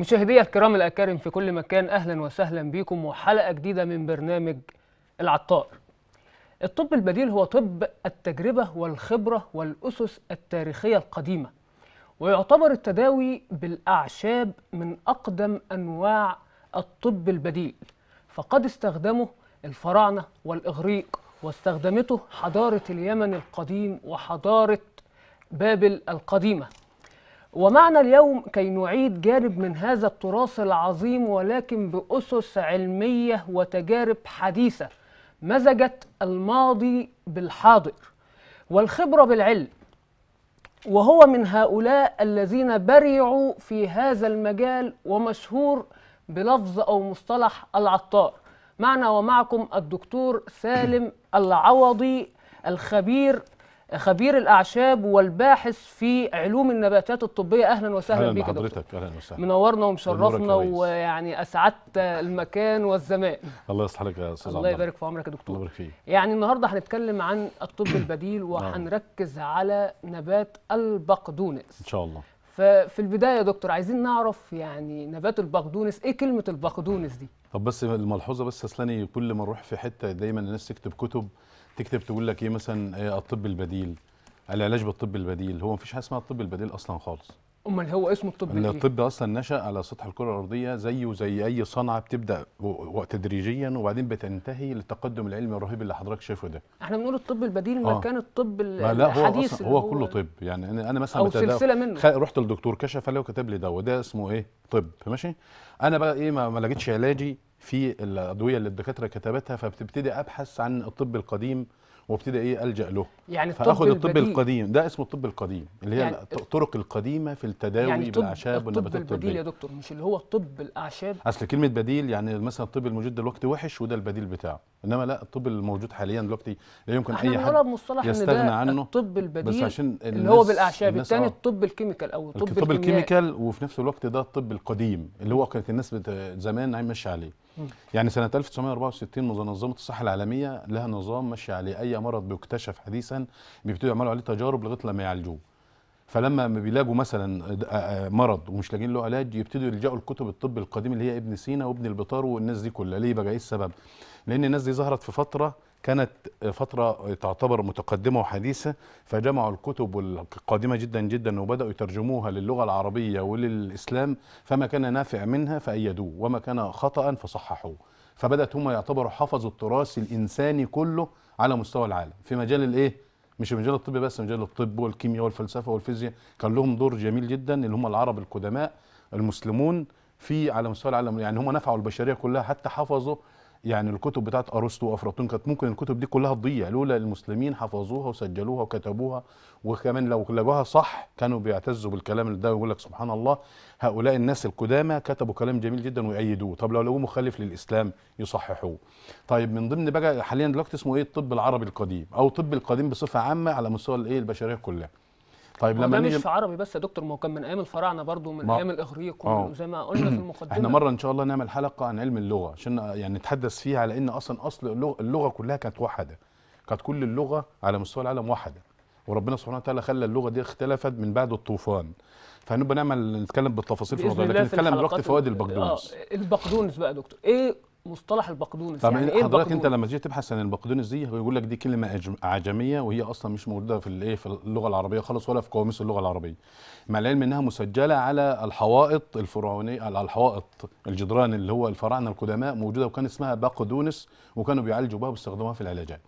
مشاهدي الكرام الأكارم في كل مكان أهلا وسهلا بكم وحلقة جديدة من برنامج العطار. الطب البديل هو طب التجربة والخبرة والأسس التاريخية القديمة ويعتبر التداوي بالأعشاب من أقدم أنواع الطب البديل فقد استخدمه الفراعنة والإغريق واستخدمته حضارة اليمن القديم وحضارة بابل القديمة. ومعنا اليوم كي نعيد جانب من هذا التراث العظيم ولكن بأسس علمية وتجارب حديثة مزجت الماضي بالحاضر والخبرة بالعلم. وهو من هؤلاء الذين برعوا في هذا المجال ومشهور بلفظ أو مصطلح العطار. معنا ومعكم الدكتور سالم العوضي الخبير خبير الأعشاب والباحث في علوم النباتات الطبية. أهلا وسهلا أهلا بك يا دكتور. أهلا وسهلا. منورنا ومشرفنا. ويعني أسعدت المكان والزمان. الله يصلح لك يا أستاذ الله يبارك في عمرك يا الله دكتور يبارك فيك. يعني النهارده هنتكلم عن الطب البديل وهنركز على نبات البقدونس. إن شاء الله. ففي البداية يا دكتور عايزين نعرف يعني نبات البقدونس إيه كلمة البقدونس دي؟ طب بس الملحوظة بس اصلاني كل ما نروح في حتة دايما الناس تكتب كتب تكتب تقول لك إيه مثلا إيه الطب البديل؟ العلاج بالطب البديل. هو مفيش حاجة اسمها الطب البديل أصلا خالص. أمال هو اسمه الطب إيه الطب أصلا نشأ على سطح الكرة الأرضية زيه زي أي صنعة بتبدأ تدريجيا وبعدين بتنتهي للتقدم العلمي الرهيب اللي حضرتك شايفه ده. إحنا بنقول الطب البديل آه. مكان الطب ال- ما لا هو الحديث أصلا اللي هو كله طب. يعني أنا أنا مثلا أو سلسلة منه. خ- رحت للدكتور كشف عليه وكتب لي دواء ده اسمه إيه؟ طب. ماشي؟ أنا بقى إيه ما, ما لقيتش علاجي. في الأدوية اللي الدكاترة كتبتها فبتبتدي أبحث عن الطب القديم وأبتدي إيه ألجأ له يعني الطب فأخد الطب البديل القديم ده اسمه الطب القديم اللي هي يعني الطرق القديمة في التداوي يعني بالأعشاب الطب والنباتات البديل يا الطبيه دكتور مش اللي هو طب الأعشاب أصل كلمة بديل يعني مثلا الطب الموجود دلوقتي وحش وده البديل بتاعه إنما لا الطب الموجود حاليا دلوقتي لا يمكن أي حد بمصطلح إن يستغنى عنه الطب بس البديل عشان اللي هو بالأعشاب الثاني آه. الطب ال chemical أو الطب, الطب ال chemical وفي نفس الوقت ده الطب القديم اللي هو كانت الناس. زمان ماشيه عليه. يعني سنة 1964 منظمة الصحة العالمية لها نظام ماشي عليه أي مرض بيكتشف حديثا بيبتدوا يعملوا عليه تجارب لغاية لما يعالجوه. فلما ما بيلاقوا مثلا مرض ومش لاقيين له علاج يبتدوا يلجأوا لكتب الطب القديم اللي هي ابن سينا وابن البطار والناس دي كلها. ليه بقى؟ إيه السبب؟ لأن الناس دي ظهرت في فترة كانت فترة تعتبر متقدمة وحديثة فجمعوا الكتب القادمة جدا جدا وبدأوا يترجموها للغة العربية وللإسلام فما كان نافع منها فأيدوه وما كان خطأ فصححوه. فبدأت هم يعتبروا حفظوا التراث الإنساني كله على مستوى العالم. في مجال الإيه؟ مش مجال الطب بس مجال الطب والكيمياء والفلسفة والفيزياء. كان لهم دور جميل جدا اللي هم العرب القدماء المسلمون في على مستوى العالم. يعني هم نفعوا البشرية كلها حتى حفظوا يعني الكتب بتاعت أرسطو وأفلاطون كانت ممكن الكتب دي كلها تضيع لولا المسلمين حفظوها وسجلوها وكتبوها. وكمان لو لقوها صح كانوا بيعتزوا بالكلام ده ويقول لك سبحان الله هؤلاء الناس القدامى كتبوا كلام جميل جدا ويأيدوه. طب لو لقوه مخالف للإسلام يصححوه. طيب من ضمن بقى حاليا دلوقتي اسمه إيه؟ الطب العربي القديم أو الطب القديم بصفة عامة على مستوى الإيه؟ البشرية كلها. طيب لما مش في عربي بس يا دكتور ما هو كان من أيام الفراعنة برضو من ما- أيام الإغريق آه. ومن- زي ما قلنا في المقدمة. إحنا مرة إن شاء الله نعمل حلقة عن علم اللغة عشان يعني نتحدث فيها على إن أصلا أصل اللغة, اللغة كلها كانت واحدة. كانت كل اللغة على مستوى العالم واحدة. وربنا سبحانه وتعالى خلى اللغة دي اختلفت من بعد الطوفان. فهنبقى نعمل نتكلم بالتفاصيل في الموضوع لكن نتكلم دلوقتي فوائد ال- البقدونس. آه البقدونس بقى يا دكتور. إيه مصطلح البقدونس. طب يعني إيه حضرتك أنت لما تيجي تبحث عن البقدونس دي هو يقول لك دي كلمة اعجميه وهي أصلا مش موجودة في الايه في اللغة العربية خالص ولا في قواميس اللغة العربية. مع العلم إنها مسجلة على الحوائط الفرعونية على الحوائط الجدران اللي هو الفراعنة القدماء موجودة وكان اسمها بقدونس وكانوا بيعالجوا بها وبيستخدموها في العلاجات.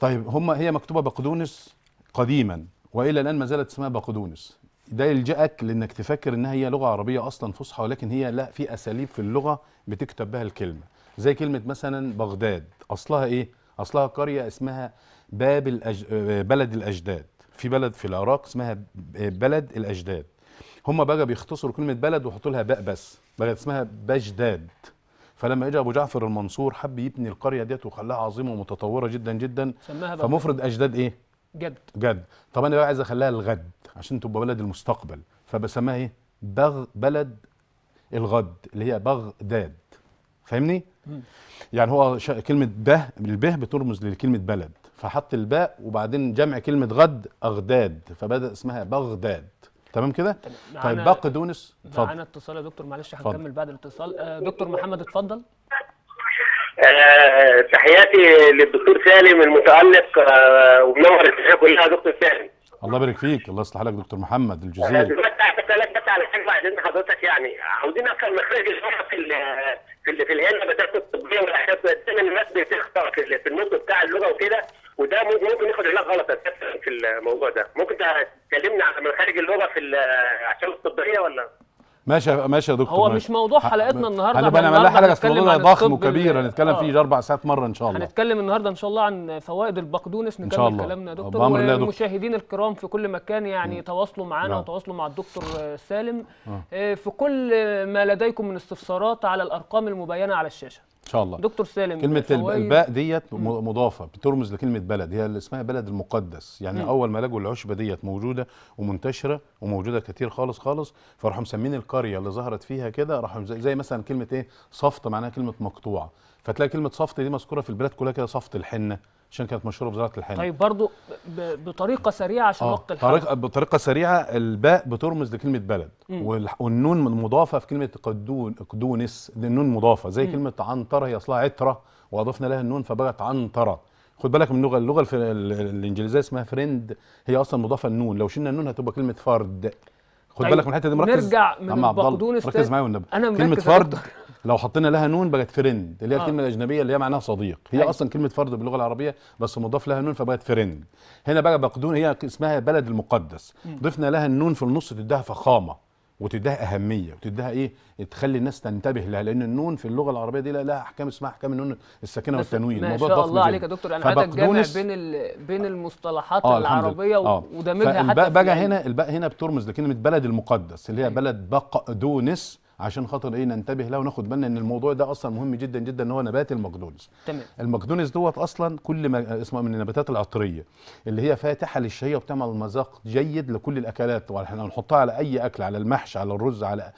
طيب هم هي مكتوبة بقدونس قديما وإلى الآن ما زالت اسمها بقدونس. ده يلجأك لإنك تفكر إنها هي لغة عربية أصلا فصحى ولكن هي لا في أساليب في اللغة بتكتب بها الكلمة. زي كلمة مثلا بغداد. أصلها إيه؟ أصلها قرية اسمها باب الأج... بلد الأجداد. في بلد في العراق اسمها بلد الأجداد. هم بقى بيختصروا كلمة بلد ويحطوا لها باء بس. بقى اسمها بجداد. فلما اجى أبو جعفر المنصور حب يبني القرية ديت وخلاها عظيمة ومتطورة جدا جدا. سماها فمفرد أجداد إيه؟ جد. جد. طب أنا بقى عايز أخليها الغد عشان تبقى بلد المستقبل. فبسميها إيه؟ بغ بلد الغد اللي هي بغداد. فاهمني. يعني هو. كلمة به البه بترمز لكلمة بلد فحط الباء وبعدين جمع كلمة غد أغداد فبدأ اسمها بغداد تمام كده. طيب بقدونس اتفضل معانا اتصال يا دكتور معلش. هنكمل بعد الاتصال آه، دكتور محمد اتفضل آه، تحياتي للدكتور سالم المتألق آه، ومنور الحياة كلها يا دكتور سالم الله يبارك فيك. الله يصلح لك دكتور محمد الجزيري. عايز اسالك بس على حاجة عايزين حضرتك يعني. عاوزين افهم مخارج اللغة في ال في ال في النباتات الطبية والاحياء دايما الناس بتخطا في ال- في النطق بتاع اللغة وكده. وده ممكن ياخد علاج غلط في الموضوع ده. ممكن تكلمنا على مخارج اللغة في ال- عشان الطبية ولا؟ ماشي ماشي يا دكتور هو ماشي. مش موضوع حلقتنا النهارده هنبقى نعمل حلقه عن ضخم وكبير هنتكلم آه. فيه أربع ساعات مرة إن شاء الله هنتكلم النهارده إن شاء الله عن فوائد البقدونس نكمل شاء الله. كلامنا يا دكتور. والمشاهدين الكرام في كل مكان يعني تواصلوا معنا نعم. وتواصلوا مع الدكتور سالم آه. آه، في كل ما لديكم من استفسارات على الأرقام المبينة على الشاشة ان شاء الله. دكتور سالم كلمة الب- فوائد- الباء ديت م- مضافة بترمز لكلمة بلد هي اللي اسمها بلد المقدس. يعني مم. أول ما لقوا العشبة ديت موجودة ومنتشرة وموجودة كتير خالص خالص فراحوا مسمين القرية اللي ظهرت فيها كده راحوا زي, زي مثلا كلمة إيه؟ صفت معناها كلمة مقطوعة. فتلاقي كلمة صفت دي مذكورة في البلاد كلها كده صفت الحنة. عشان كانت مشهورة بزراعة الحنة طيب برضو بطريقة سريعة عشان وقت الحلقة طريقة بطريقة سريعة الباء بترمز لكلمة بلد مم. والنون مضافة في كلمة قدون قدونس النون مضافة زي مم. كلمة عنترة هي أصلها عترة وأضفنا لها النون فبقت عنترة خد بالك من اللغة اللغة الف- ال- الإنجليزية اسمها friend هي أصلا مضافة النون لو شلنا النون هتبقى كلمة فرد خد طيب، بالك من الحتة دي مركز نرجع من البقدونس ركز. معايا والنبي يا فرد. لو حطينا لها نون بقت friend اللي هي آه. الكلمة الأجنبية اللي هي معناها صديق هي أيوة. أصلا كلمة فرد باللغة العربية بس مضاف لها نون فبقت friend هنا بقى بقدون هي اسمها بلد المقدس ضفنا لها النون في النص تديها فخامة وتديها أهمية وتديها إيه تخلي الناس تنتبه لها لأن النون في اللغة العربية دي لها أحكام اسمها أحكام النون الساكنة بس والتنوين ما شاء الله عليك يا. دكتور أنا حضرتك جامع بين. بين المصطلحات لله. العربية. آه. ودمجها حتى بقى العلم. هنا الباء هنا بترمز لكلمة بلد المقدس اللي هي بلد بقدونس عشان خاطر إيه ننتبه لها وناخد بالنا إن الموضوع ده أصلا مهم جدا جدا إن هو نبات المقدونس. تمام. المقدونس دوت أصلا كل ما اسمه من النباتات العطرية اللي هي فاتحة للشهية وبتعمل مذاق جيد لكل الأكلات. وإحنا نحطها على أي أكل على المحشي على الرز على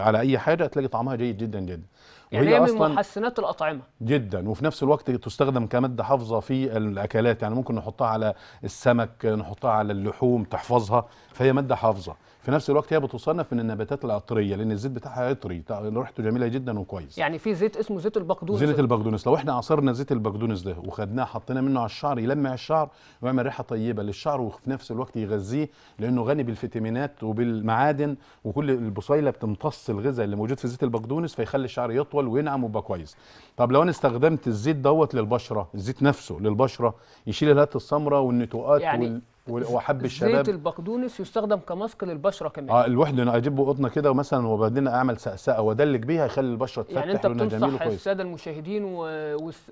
على أي حاجة تلاقي طعمها جيد جدا جدا. يعني هي من محسنات الأطعمة. جدا. وفي نفس الوقت تستخدم كمادة حافظة في الأكلات. يعني ممكن نحطها على السمك نحطها على اللحوم تحفظها فهي مادة حافظة. في نفس الوقت هي بتصنف من النباتات العطرية لأن الزيت بتاعها عطري تع- ريحته جميلة جدا وكويس. يعني في زيت اسمه زيت البقدونس. زينة البقدونس. لو إحنا عصرنا زيت البقدونس ده وخدناه حطينا منه على الشعر يلمع الشعر ويعمل ريحة طيبة للشعر وفي نفس الوقت يغذيه لأنه غني بالفيتامينات وبالمعادن وكل البصيلة بتمتص الغذاء اللي موجود في زيت البقدونس فيخلي الشعر يطول وينعم ويبقى كويس. طب لو أنا استخدمت الزيت دوت للبشرة الزيت نفسه للبشرة يشيل الهالات السمراء والنتوءات يعني وال... وال- وحب زيت الشباب. البقدونس يستخدم كماسك للبشرة كمان. آه الوحدة أنا أجيب قطنة كده مثلا وبعدين أعمل سقسقة وادلك بيها يخلي البشرة تفتح يعني أنت بتنصح السادة المشاهدين و...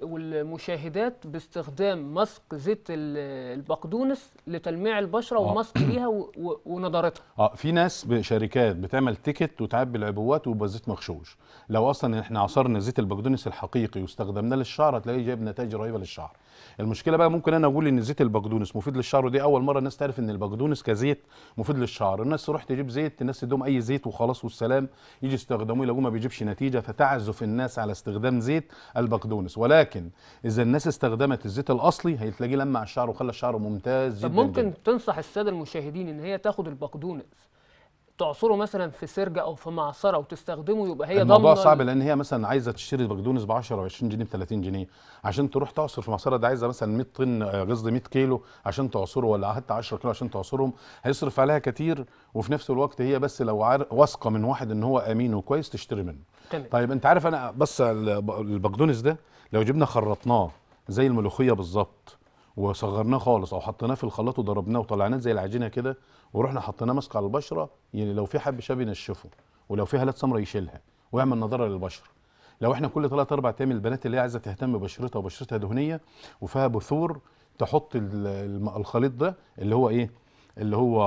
والمشاهدات باستخدام ماسك زيت ال- البقدونس لتلميع البشرة آه. وماسك ليها و... و... ونضارتها. آه في ناس بشركات بتعمل تيكت وتعبي العبوات ويبقى زيت مغشوش. لو أصلا إحنا عصرنا زيت البقدونس الحقيقي واستخدمناه للشعر هتلاقيه جايب نتائج رهيبة للشعر. المشكلة بقى ممكن أنا أقول إن زيت البقدونس مفيد للشعر ودي أول مرة الناس تعرف إن البقدونس كزيت مفيد للشعر الناس تروح تجيب زيت الناس تدوم أي زيت وخلاص والسلام يجي يستخدموه يلاقوه ما بيجيبش نتيجة فتعزف الناس على استخدام زيت البقدونس ولكن إذا الناس استخدمت الزيت الأصلي هتلاقيه لمع الشعر وخلى الشعر ممتاز طب جدا ممكن جدا. تنصح السادة المشاهدين إن هي تاخد البقدونس تعصره مثلا في سرجة أو في معصرة وتستخدمه يبقى هي الموضوع ضامنة صعب لأن هي مثلا عايزة تشتري بقدونس ب 10 و 20 جنيه ب 30 جنيه. عشان تروح تعصر في معصرة ده عايزة مثلا 100 طن آه، قصدي 100 كيلو عشان تعصره ولا حتى 10 كيلو عشان تعصرهم. هيصرف عليها كتير وفي نفس الوقت هي بس لو واثقة من واحد إن هو أمين وكويس تشتري منه. تمام. طيب أنت عارف أنا بس الب- البقدونس ده لو جبنا خرطناه زي الملوخية بالظبط وصغرناه خالص أو حطيناه في الخلاط وضربناه وطلعناه زي العجينة كده ورحنا حطيناه ماسك على البشرة يعني لو في حب شاب ينشفه ولو في هالات سمراء يشيلها ويعمل نضاره للبشرة. لو إحنا كل ثلاث أربع أيام البنات اللي هي عايزة تهتم ببشرتها وبشرتها دهنية وفيها بثور تحط الخليط ده اللي هو إيه؟ اللي هو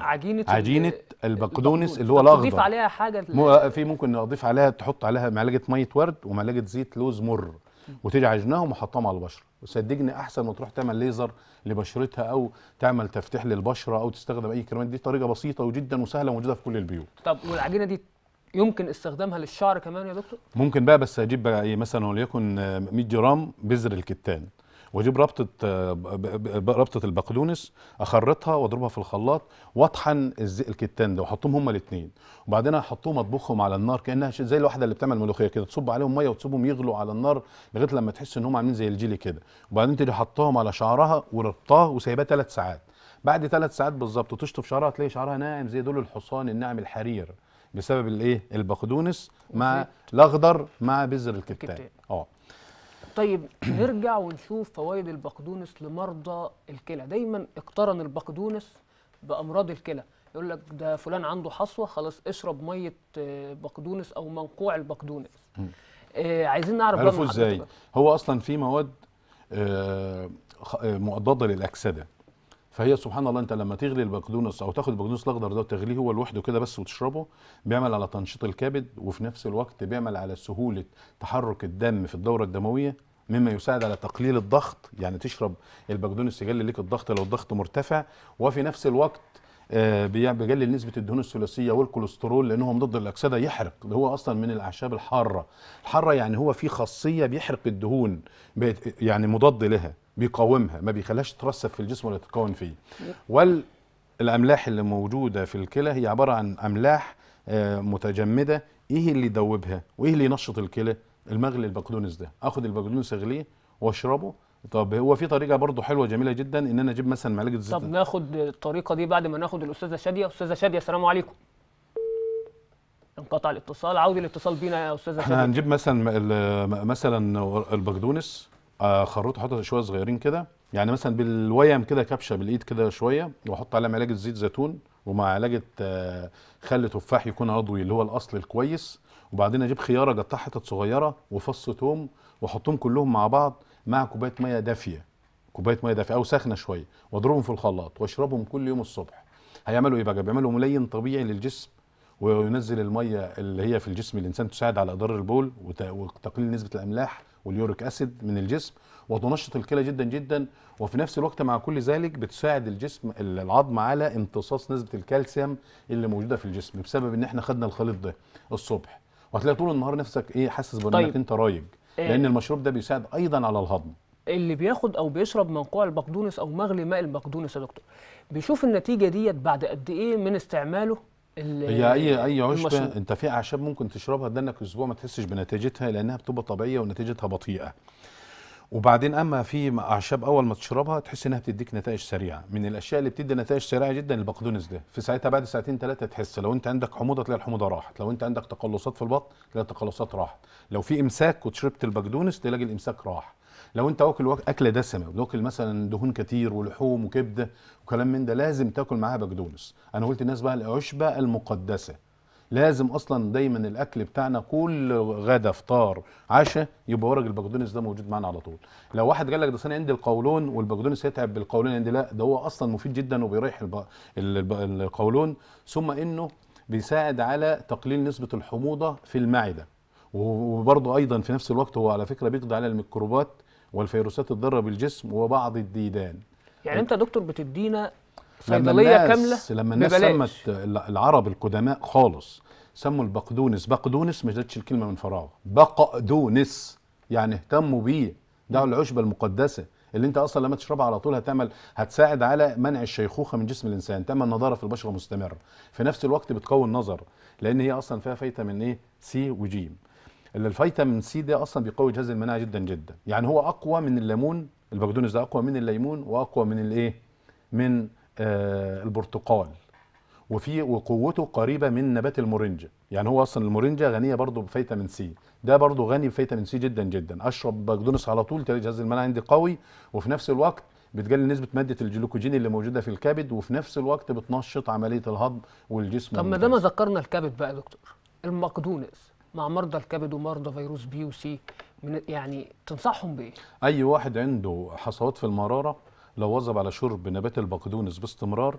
عجينة عجينة ال- البقدونس اللي هو طب تضيف الأخضر. عليها حاجة مو في ممكن نضيف عليها تحط عليها معلقة مية ورد ومعلقة زيت لوز مر. وتيجي عجناهم وحطهم على البشرة. وصدقني أحسن ما تروح تعمل ليزر لبشرتها أو تعمل تفتيح للبشرة أو تستخدم أي كريمات دي طريقة بسيطة وجدا وسهلة موجودة في كل البيوت. طب والعجينة دي يمكن استخدامها للشعر كمان يا دكتور؟ ممكن بقى بس أجيب بقى إيه مثلا وليكن آه، 100 جرام بذر الكتان. واجيب ربطه آه، ربطه البقدونس اخرطها واضربها في الخلاط واطحن الكتان ده واحطهم هما الاثنين وبعدين احطهم اطبخهم على النار كأنها زي الواحدة اللي بتعمل ملوخية كده تصب عليهم مية وتسيبهم يغلوا على النار لغاية لما تحس إن هم عاملين زي الجيلي كده. وبعدين تيجي حطاهم على شعرها وربطاه وسايباه ثلاث ساعات. بعد ثلاث ساعات بالظبط وتشطف شعرها تلاقي شعرها ناعم زي دول الحصان الناعم الحرير بسبب الإيه؟ البقدونس مع. الأخضر مع بذر الكتان. الكتان. آه. طيب نرجع ونشوف فوائد البقدونس لمرضى الكلى. دايما اقترن البقدونس بأمراض الكلى. يقول لك ده فلان عنده حصوة خلاص اشرب مية آه، بقدونس أو منقوع البقدونس. آه عايزين نعرف عرفوا إزاي. هو أصلا في مواد آه، آه، مضاده للأكسدة. فهي سبحان الله انت لما تغلي البقدونس أو تاخد البقدونس الأخضر ده وتغليه هو لوحده كده بس وتشربه بيعمل على تنشيط الكبد وفي نفس الوقت بيعمل على سهولة تحرك الدم في الدورة الدموية مما يساعد على تقليل الضغط يعني تشرب البقدونس يقلل لك الضغط لو الضغط مرتفع وفي نفس الوقت آه، بي- بيقلل نسبة الدهون الثلاثية والكوليسترول لأنه ضد الأكسدة يحرق ده هو أصلا من الأعشاب الحارة. الحارة يعني هو في خاصية بيحرق الدهون يعني مضاد لها. بيقاومها ما بيخليهاش تترسب في الجسم ولا تتكون فيه. والأملاح اللي موجودة في الكلى هي عبارة عن أملاح آه، متجمدة. إيه اللي يدوبها؟ وإيه اللي ينشط الكلى؟ المغلي البقدونس ده. آخد البقدونس أغليه وأشربه. طب هو في طريقة برضو حلوة جميلة جدا إن أنا أجيب مثلا معلقه زيت طب ناخد الطريقة دي بعد ما ناخد الأستاذة شادية. أستاذة شادية السلام عليكم. انقطع الاتصال. عودي الاتصال بينا يا أستاذة شادية. هنجيب مثلا مثلا البقدونس آه، خروط احطها شوية صغيرين كده. يعني مثلا بالويم كده كبشة بالإيد كده شوية واحط عليها معلقة زيت زيتون ومعلقة آه، خل تفاح يكون عضوي اللي هو الأصل الكويس. وبعدين أجيب خيارة اقطعها حتت صغيرة وفص توم وأحطهم كلهم مع بعض مع كوباية مية دافية. كوباية مية دافية أو ساخنه شوية. واضربهم في الخلاط وأشربهم كل يوم الصبح. هيعملوا إيه بقى؟ بيعملوا ملين طبيعي للجسم وينزل المية اللي هي في الجسم الإنسان تساعد على اضرار البول وت- وتقليل نسبة الأملاح. واليوريك أسيد من الجسم وتنشط الكلى جدا جدا وفي نفس الوقت مع كل ذلك بتساعد الجسم العظم على امتصاص نسبة الكالسيوم اللي موجودة في الجسم بسبب إن إحنا خدنا الخليط ده الصبح وهتلاقي طول النهار نفسك إيه حاسس بإنك طيب. أنت رايق إيه. لأن المشروب ده بيساعد أيضا على الهضم اللي بياخد أو بيشرب منقوع البقدونس أو مغلي ماء البقدونس يا دكتور بيشوف النتيجة ديت بعد قد إيه من استعماله ال- هي اي أي عشبه المشروب. أنت في أعشاب ممكن تشربها تدنك أسبوع ما تحسش بنتيجتها لأنها بتبقى طبيعية ونتيجتها بطيئة. وبعدين أما في أعشاب أول ما تشربها تحس إنها بتديك نتائج سريعة. من الأشياء اللي بتدي نتائج سريعة جدا البقدونس ده. في ساعتها بعد ساعتين ثلاثة تحس لو أنت عندك حموضة تلاقي الحموضة راحت لو أنت عندك تقلصات في البطن تلاقي التقلصات راحت. لو في إمساك وشربت البقدونس تلاقي الإمساك راح. لو انت واكل أكلة دسمة واكل مثلا دهون كتير ولحوم وكبدة وكلام من ده لازم تاكل معاها بقدونس. أنا قلت الناس بقى العشبة المقدسة. لازم أصلا دايما الأكل بتاعنا كل غدا فطار عشاء يبقى ورق البقدونس ده موجود معانا على طول. لو واحد قال لك ده أنا عندي القولون والبقدونس هيتعب بالقولون عندي لا ده هو أصلا مفيد جدا وبيريح. الب... القولون. ثم إنه بيساعد على تقليل نسبة الحموضة في المعدة. وبرضه أيضا في نفس الوقت هو على فكرة بيقضي على الميكروبات والفيروسات الضارة بالجسم وبعض الديدان. يعني انت دكتور بتدينا صيدليه كاملة لما الناس. سمت العرب القدماء خالص سموا البقدونس. بقدونس ما جاتش الكلمة من فراغ. بقدونس يعني اهتموا بيه. ده العشبة المقدسة اللي انت أصلا لما تشربها على طول هتعمل هتساعد على منع الشيخوخة من جسم الإنسان تعمل نضاره في البشرة مستمرة. في نفس الوقت بتقوي النظر لأن هي أصلا فيها فيتامين إيه؟ C وجيم. الفيتامين C ده أصلا بيقوي الجهاز المناعي جدا جدا. يعني هو أقوى من الليمون البقدونس ده أقوى من الليمون وأقوى من الإيه؟ من آه البرتقال. وفي وقوته قريبة من نبات المورينجا. يعني هو أصلا المورينجا غنية برضه بفيتامين C. ده برضه غني بفيتامين C جدا جدا. أشرب بقدونس على طول تلاقي الجهاز المناعي عندي قوي وفي نفس الوقت بتقلل نسبة مادة الجلوكوجين اللي موجودة في الكبد وفي نفس الوقت بتنشط عملية الهضم والجسم طب ما ممتاز. ذكرنا الكبد بقى يا دكتور. المقدونس مع مرضى الكبد ومرضى فيروس بي وسي من يعني تنصحهم بإيه؟ أي واحد عنده حصوات في المرارة لو واظب على شرب نبات البقدونس باستمرار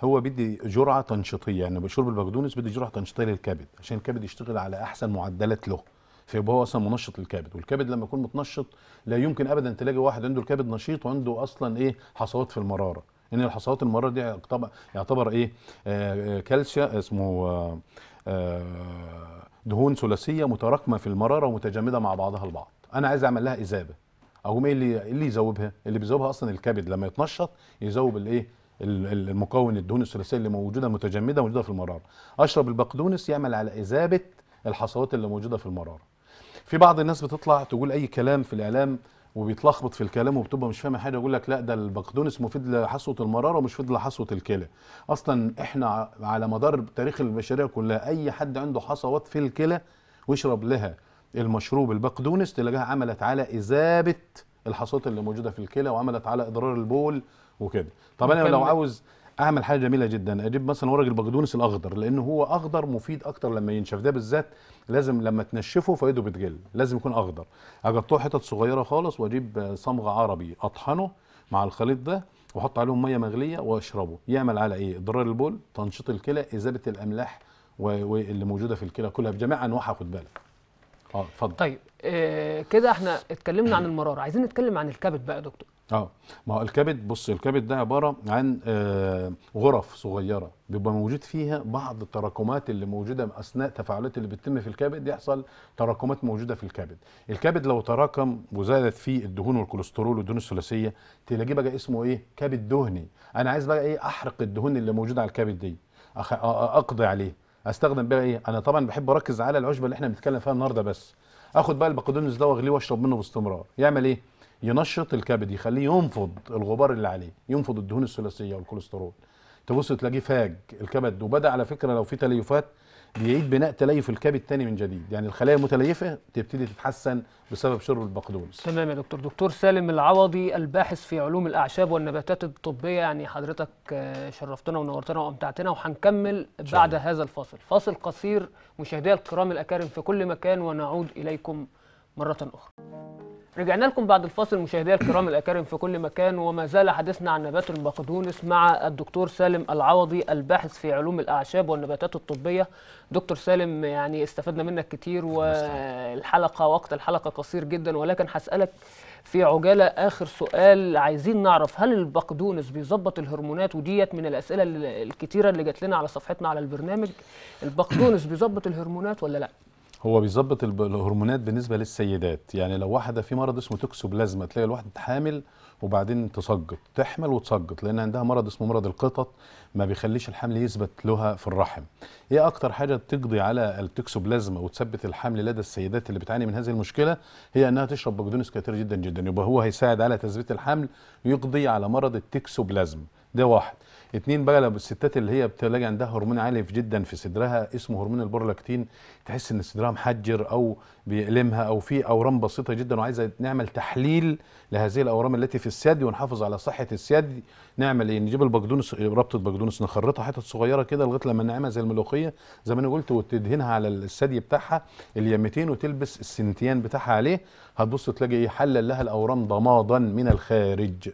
هو بدي جرعة تنشيطية. يعني شرب البقدونس بدي جرعة تنشيطية للكبد عشان الكبد يشتغل على أحسن معدلات له فيبقى هو أصلا منشط للكبد. والكبد لما يكون متنشط لا يمكن ابدا تلاقي واحد عنده الكبد نشيط وعنده أصلا إيه؟ حصوات في المرارة. إن الحصوات المرارة دي يعتبر إيه؟ آه آه، كالسيا اسمه آه دهون ثلاثية متراكمة في المرارة ومتجمدة مع بعضها البعض. أنا عايز أعمل لها اذابه أقوم إيه اللي اللي يذوبها اللي بيذوبها أصلا الكبد لما يتنشط يذوب الإيه؟ ال- ال- المكون الدهون الثلاثية اللي موجودة متجمدة موجودة في المرارة. أشرب البقدونس يعمل على اذابه الحصوات اللي موجودة في المرارة. في بعض الناس بتطلع تقول أي كلام في الإعلام وبيتلخبط في الكلام وبتبقى مش فاهمه حاجة يقول لك لا ده البقدونس مفيد لحصوه المرارة ومش مفيد لحصوه الكلى أصلا إحنا على مدار تاريخ البشرية كلها أي حد عنده حصوات في الكلى ويشرب لها المشروب البقدونس تلاقيها عملت على اذابه الحصوات اللي موجودة في الكلى وعملت على إضرار البول وكده طب أنا لو. عاوز أعمل حاجة جميلة جدا. أجيب مثلا ورق البقدونس الأخضر لأنه هو أخضر مفيد أكتر لما ينشف. ده بالذات لازم لما تنشفه فايده بتقل لازم يكون أخضر. أقطعه حتت صغيرة خالص وأجيب صمغ عربي أطحنه مع الخليط ده وأحط عليهم مية مغلية وأشربه. يعمل على إيه؟ اضرار البول تنشيط الكلى اذابه الأملاح واللي موجودة في الكلى كلها. بجميع أنواعها خد بالك. آه اتفضل. طيب آه كده إحنا اتكلمنا عن المرارة. عايزين نتكلم عن الكبد بقى يا دكتور. آه. ما هو الكبد بص الكبد ده عبارة عن آه غرف صغيرة بيبقى موجود فيها بعض التراكمات اللي موجودة أثناء تفاعلات اللي بتتم في الكبد يحصل تراكمات موجودة في الكبد. الكبد لو تراكم وزادت فيه الدهون والكوليسترول والدهون الثلاثية تلاقيه بقى اسمه إيه؟ كبد دهني. أنا عايز بقى إيه؟ أحرق الدهون اللي موجودة على الكبد دي. أخ... أقضي عليه. أستخدم بقى إيه؟ أنا طبعا بحب أركز على العشبة اللي إحنا بنتكلم فيها النهارده بس. آخد بقى البقدونس ده واغليه وأشرب منه باستمرار. يعمل إيه؟ ينشط الكبد يخليه ينفض الغبار اللي عليه ينفض الدهون الثلاثية والكوليسترول. تبص تلاقيه فاق الكبد وبدأ على فكرة لو في تليفات بيعيد بناء تليف الكبد تاني من جديد. يعني الخلايا المتليفة تبتدي تتحسن بسبب شرب البقدونس. تمام يا دكتور. دكتور سالم العوضي الباحث في علوم الأعشاب والنباتات الطبية. يعني حضرتك آه، شرفتنا ونورتنا وأمتعتنا وهنكمل بعد هذا الفاصل. فاصل قصير مشاهدينا الكرام الأكارم في كل مكان ونعود إليكم مرة أخرى. رجعنا لكم بعد الفاصل مشاهدينا الكرام الأكارم في كل مكان. وما زال حديثنا عن نبات البقدونس مع الدكتور سالم العوضي الباحث في علوم الأعشاب والنباتات الطبية. دكتور سالم يعني استفدنا منك كتير والحلقة وقت الحلقة قصير جدا. ولكن هسألك في عجالة آخر سؤال عايزين نعرف هل البقدونس بيظبط الهرمونات وديت من الأسئلة ال- الكتيرة اللي جات لنا على صفحتنا على البرنامج؟ البقدونس بيظبط الهرمونات ولا لا؟ هو بيظبط الهرمونات بالنسبة للسيدات. يعني لو واحدة في مرض اسمه توكسوبلازما تلاقي الواحده حامل وبعدين تسقط تحمل وتسقط لأن عندها مرض اسمه مرض القطط ما بيخليش الحمل يثبت لها في الرحم. إيه أكتر حاجة تقضي على التوكسوبلازما وتثبت الحمل لدى السيدات اللي بتعاني من هذه المشكلة؟ هي أنها تشرب بقدونس كتير جدا جدا يبقى هو هيساعد على تثبيت الحمل ويقضي على مرض التوكسوبلازما ده واحد. اتنين بقى لو الستات اللي هي بتلاقي عندها هرمون عالي جدا في صدرها اسمه هرمون البرولاكتين تحس إن صدرها محجر أو بيألمها أو في أورام بسيطة جدا وعايزة نعمل تحليل لهذه الأورام التي في الثدي ونحافظ على صحة الثدي. نعمل إيه؟ نجيب البقدونس ربطة بقدونس نخرطها حتت صغيرة كده لغاية لما نعملها زي الملوخية زي ما أنا قلت وتدهنها على الثدي بتاعها اليمتين وتلبس السنتيان بتاعها عليه. هتبص تلاقي إيه؟ حلل لها الأورام ضمادا من الخارج.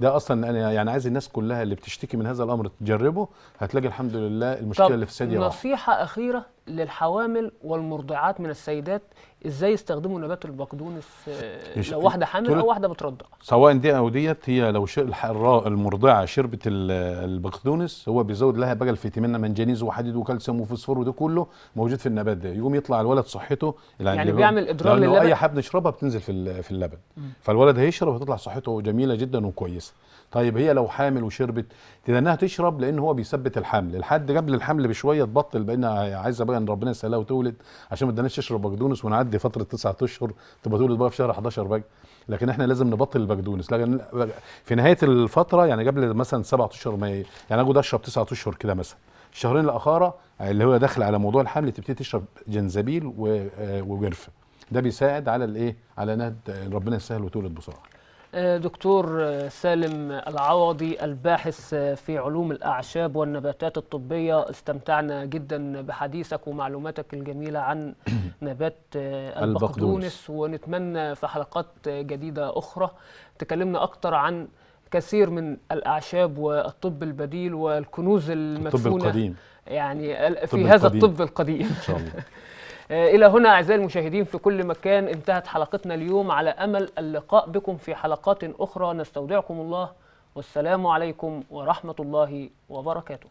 ده أصلا أنا يعني عايز الناس كلها اللي بتشتكي من هذا الأمر تجربه هتلاقي الحمد لله المشكلة اللي في الثدي راحت نصيحة أخيرة للحوامل والمرضعات من السيدات إزاي يستخدموا نبات البقدونس آه، لو واحدة حامل أو واحدة بترضع سواء دي أو ديت هي لو ش- الح- الرا- المرضعة شربت ال- البقدونس هو بيزود لها بقى الفيتامين منجنيز وحديد وكالسيوم وفوسفور وده كله موجود في النبات ده. يقوم يطلع الولد صحته يعني بيعمل لأنه للبن؟ أي حاجة بنشربها بتنزل في في اللبن. فالولد هيشرب هتطلع صحته جميلة جدا وكويسه طيب هي لو حامل وشربت تدناها تشرب لأن هو بيثبت الحمل. لحد قبل الحمل بشوية تبطل بقينا عايزة بقى إن ربنا يسهلها وتولد عشان ما تدناش تشرب بقدونس ونعدي فترة تسعة أشهر تبقى تولد بقى في شهر 11 بقى. لكن إحنا لازم نبطل البقدونس لكن في نهاية الفترة يعني قبل مثلا سبعة أشهر ما يعني اقعد أشرب تسعة أشهر كده مثلا. الشهرين الاخاره اللي هو داخل على موضوع الحمل تبتدي تشرب جنزبيل آه، وقرفة. ده بيساعد على الإيه؟ على ت- ربنا يسهل وتولد بسرعة. دكتور سالم العوضي الباحث في علوم الأعشاب والنباتات الطبية. استمتعنا جدا بحديثك ومعلوماتك الجميلة عن نبات البقدونس. ونتمنى في حلقات جديدة أخرى تكلمنا أكتر عن كثير من الأعشاب والطب البديل والكنوز الطب المدفونة. القديم. يعني في الطب هذا القديم. الطب القديم. إن شاء الله. إلى هنا أعزائي المشاهدين في كل مكان انتهت حلقتنا اليوم على أمل اللقاء بكم في حلقات أخرى. نستودعكم الله والسلام عليكم ورحمة الله وبركاته.